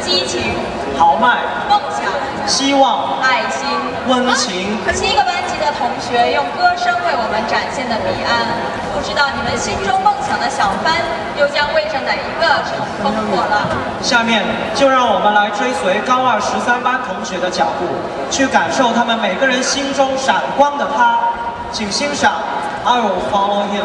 激情、豪迈、梦想、希望、爱心、温情。七个班级的同学用歌声为我们展现的彼岸，不知道你们心中梦想的小帆又将为着哪一个乘风破浪？下面就让我们来追随高二十三班同学的脚步，去感受他们每个人心中闪光的他。请欣赏《I Will Follow Him》。